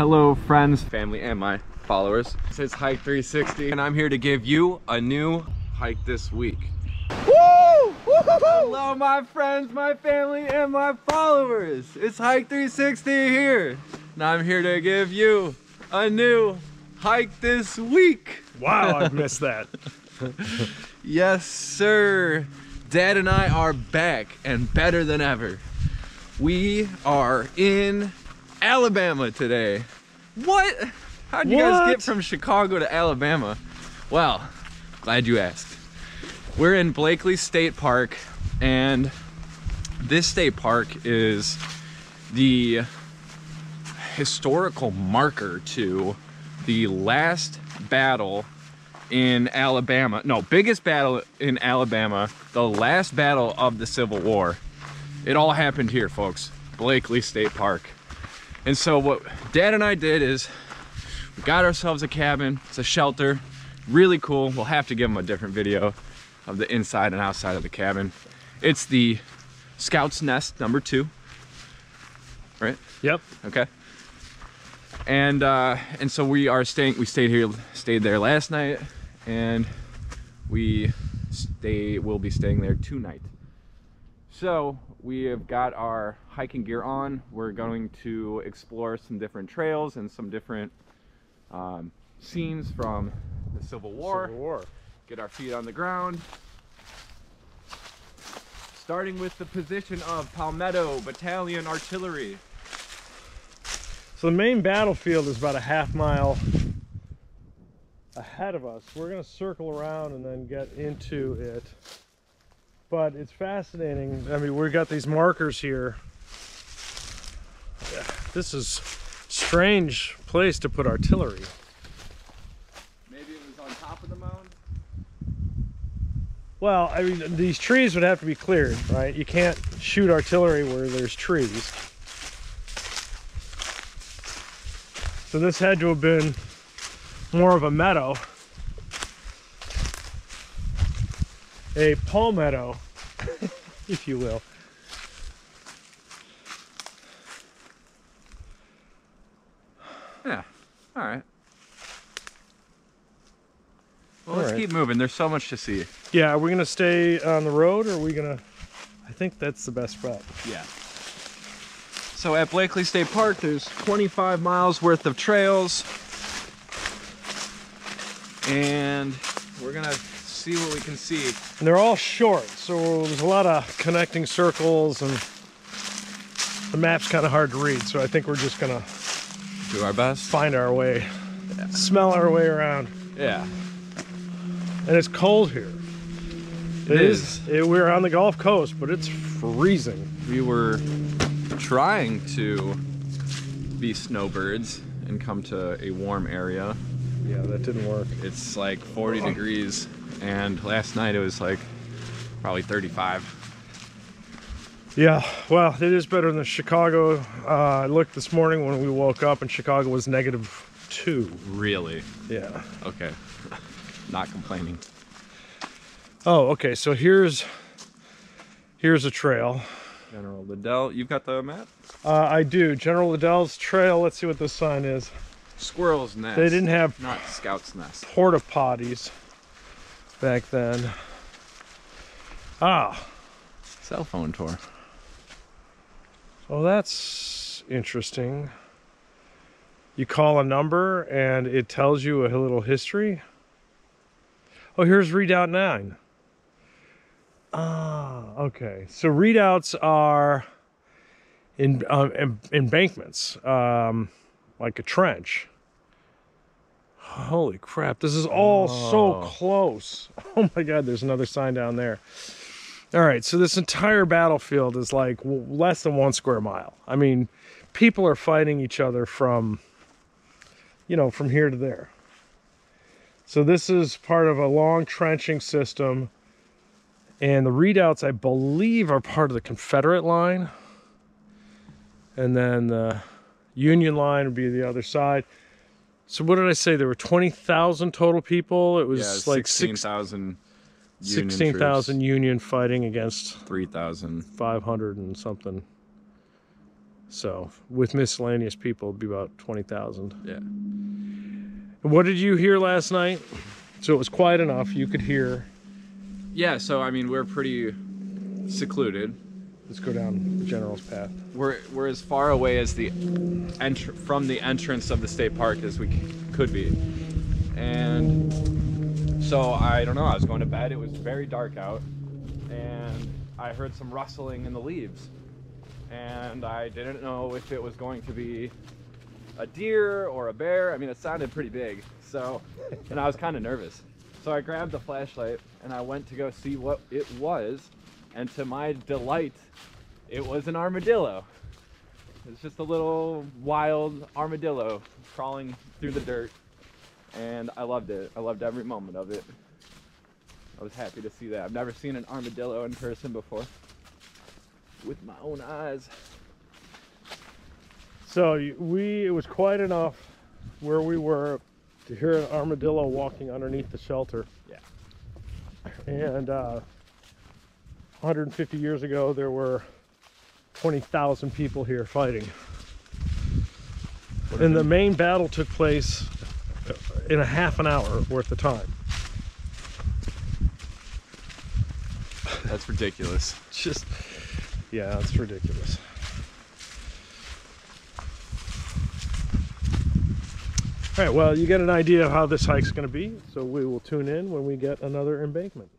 Hello friends, family, and my followers. This is Hike 360 and I'm here to give you a new hike this week. Woo! Hello my friends, my family, and my followers. It's Hike 360 here. And I'm here to give you a new hike this week. Wow, I've missed that. yes, sir. Dad and I are back and better than ever. We are in Alabama today. What? How'd you guys get from Chicago to Alabama? Well, glad you asked. We're in Blakeley State Park, and this state park is the historical marker to the last battle in Alabama. No, biggest battle in Alabama, the last battle of the Civil War. It all happened here, folks. Blakeley State Park. And so what dad and I did is we got ourselves a cabin. It's a shelter. Really cool. We'll have to give them a different video of the inside and outside of the cabin. It's the Scout's Nest number two. Right? Yep. Okay. And uh, and so we are staying. We stayed here, stayed there last night, and we stay. Will be staying there tonight. So we have got our hiking gear on. We're going to explore some different trails and some different um, scenes from the Civil War. Civil War. Get our feet on the ground. Starting with the position of Palmetto Battalion Artillery. So the main battlefield is about a half mile ahead of us. We're going to circle around and then get into it. But it's fascinating. I mean, we've got these markers here. Yeah, this is strange place to put artillery. Maybe it was on top of the mound. Well, I mean, these trees would have to be cleared, right? You can't shoot artillery where there's trees. So this had to have been more of a meadow. A palmetto, if you will. Yeah. All right. Well, All let's right. keep moving. There's so much to see. Yeah, are we gonna stay on the road or are we gonna? I think that's the best bet. Yeah. So at Blakeley State Park, there's 25 miles worth of trails. And we're gonna see what we can see. And they're all short, so there's a lot of connecting circles and the map's kind of hard to read. So I think we're just gonna Do our best. find our way, smell our way around. Yeah. And it's cold here. It is. It, we're on the Gulf Coast, but it's freezing. We were trying to be snowbirds and come to a warm area. Yeah, that didn't work. It's like 40 degrees, and last night it was like probably 35. Yeah, well, it is better than Chicago. Uh, I looked this morning when we woke up, and Chicago was negative two. Really? Yeah. Okay. Not complaining. Oh, okay. So here's here's a trail. General Liddell, you've got the map? Uh, I do General Liddell's Trail. Let's see what this sign is. Squirrel's Nest. They didn't have Not Scout's Nest. porta potties back then. Ah, Cell phone tour. well, that's interesting. You call a number and it tells you a little history. Oh, here's Redoubt 9. Ah, okay. So redoubts are in, um, embankments, um, like a trench. Holy crap, this is all so Oh. close. Oh my god, there's another sign down there. All right, so this entire battlefield is like less than one square mile. I mean, people are fighting each other from, you know, from here to there. So this is part of a long trenching system. And the redoubts, I believe, are part of the Confederate line. And then the Union line would be the other side. So what did I say? There were 20,000 total people. It was yeah, like six- 16,000 16,000 Union fighting against three thousand five hundred and something So with miscellaneous people, it'd be about 20,000. Yeah. What did you hear last night? So it was quiet enough you could hear. Yeah, so I mean, we're pretty secluded. Let's go down the general's path. We're we're as far away as the from the entrance of the state park as we c- could be, and so I don't know. I was going to bed. It was very dark out, and I heard some rustling in the leaves, and I didn't know if it was going to be a deer or a bear. I mean, it sounded pretty big, so and I was kind of nervous. So I grabbed the flashlight and I went to go see what it was, and to my delight, it was an armadillo. It's just a little wild armadillo crawling through the dirt, and I loved it. I loved every moment of it. I was happy to see that. I've never seen an armadillo in person before, with my own eyes. So we, it was quiet enough where we were to hear an armadillo walking underneath the shelter. Yeah. And uh, 150 years ago, there were 20,000 people here fighting. And the main battle took place in a half an hour worth of time. That's ridiculous. Just, yeah, it's ridiculous. All right, well, you get an idea of how this hike's going to be, so we will tune in when we get another embankment.